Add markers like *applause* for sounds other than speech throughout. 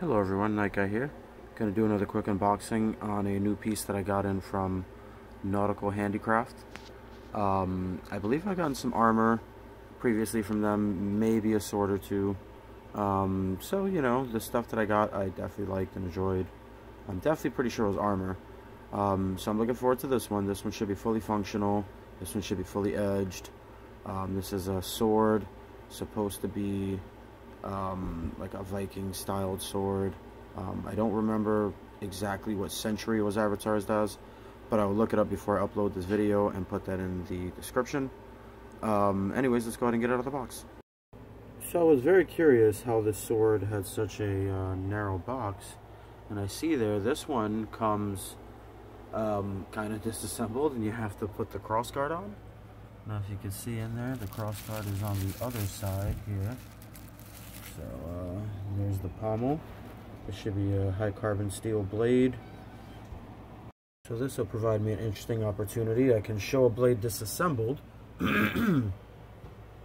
Hello everyone, Knight Gai here. Gonna do another quick unboxing on a new piece that I got in from Nautical Handicraft. Um, I believe I gotten some armor previously from them, maybe a sword or two. Um, so, you know, the stuff that I got I definitely liked and enjoyed. I'm definitely pretty sure it was armor. Um, so I'm looking forward to this one. This one should be fully functional. This one should be fully edged. Um, this is a sword, supposed to be um, like a Viking styled sword. Um, I don't remember exactly what century it was advertised as, but I will look it up before I upload this video and put that in the description. Um, anyways, let's go ahead and get out of the box. So I was very curious how this sword had such a uh, narrow box, and I see there this one comes um, kind of disassembled, and you have to put the crossguard on. Now, if you can see in there, the crossguard is on the other side here. So uh, there's the pommel. This should be a high carbon steel blade. So this will provide me an interesting opportunity. I can show a blade disassembled. *clears throat* you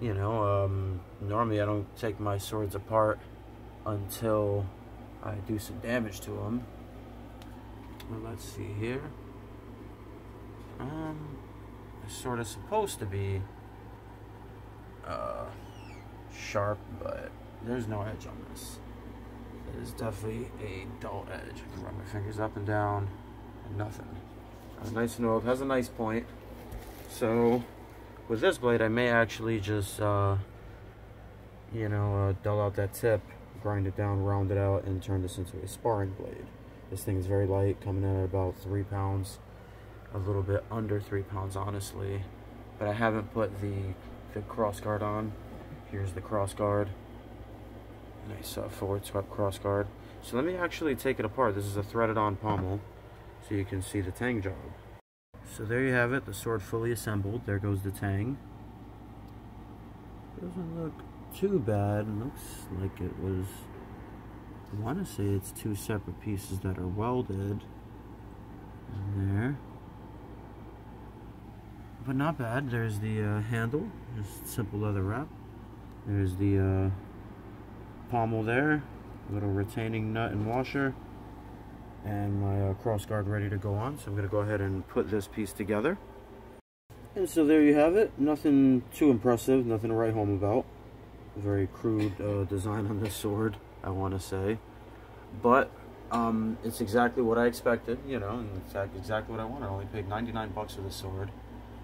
know, um, normally I don't take my swords apart until I do some damage to them. Well, let's see here. Um, it's sort of supposed to be uh, sharp, but there's no edge on this. It is definitely a dull edge. I can run my fingers up and down and nothing. Nice and oiled, has a nice point. So with this blade, I may actually just, uh, you know, uh, dull out that tip, grind it down, round it out, and turn this into a sparring blade. This thing is very light, coming in at about three pounds, a little bit under three pounds, honestly. But I haven't put the, the cross guard on. Here's the cross guard. Nice uh, forward swept cross guard. So let me actually take it apart. This is a threaded on pommel, so you can see the tang job. So there you have it, the sword fully assembled. There goes the tang. Doesn't look too bad. Looks like it was, I want to say it's two separate pieces that are welded in there. But not bad. There's the uh, handle, just simple leather wrap. There's the uh, pommel there, little retaining nut and washer, and my uh, cross guard ready to go on. So I'm going to go ahead and put this piece together. And so there you have it. Nothing too impressive, nothing to write home about. Very crude uh, design on this sword, I want to say. But um, it's exactly what I expected, you know, exactly what I wanted. I only paid 99 bucks for this sword.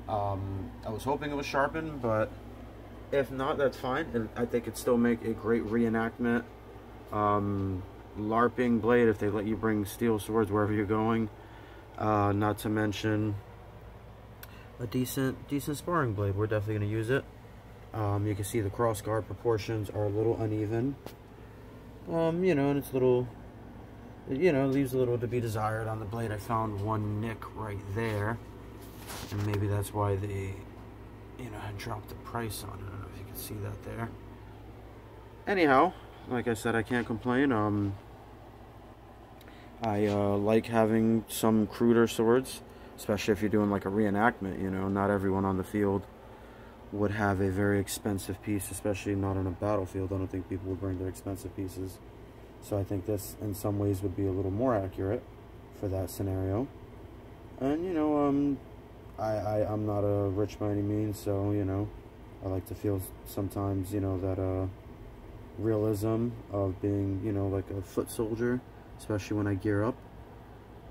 Um, I was hoping it was sharpened, but if not, that's fine. And I think it'd still make a great reenactment. Um, LARPing blade if they let you bring steel swords wherever you're going. Uh, not to mention a decent decent sparring blade. We're definitely going to use it. Um, you can see the cross guard proportions are a little uneven. Um, you know, and it's a little, you know, leaves a little to be desired on the blade. I found one nick right there. And maybe that's why they you know, I dropped the price on it. Can see that there. Anyhow, like I said, I can't complain. Um, I uh, like having some cruder swords, especially if you're doing like a reenactment. You know, not everyone on the field would have a very expensive piece, especially not on a battlefield. I don't think people would bring their expensive pieces. So I think this, in some ways, would be a little more accurate for that scenario. And, you know, um, I, I, I'm not a rich by any means, so, you know, I like to feel sometimes, you know, that uh, realism of being, you know, like a foot soldier, especially when I gear up.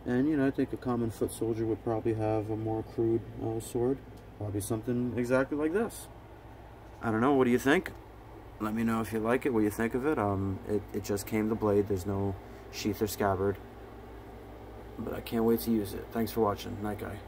And, you know, I think a common foot soldier would probably have a more crude uh, sword. Probably something exactly like this. I don't know, what do you think? Let me know if you like it, what you think of it. Um, it, it just came the blade, there's no sheath or scabbard. But I can't wait to use it. Thanks for watching. Knight Gai.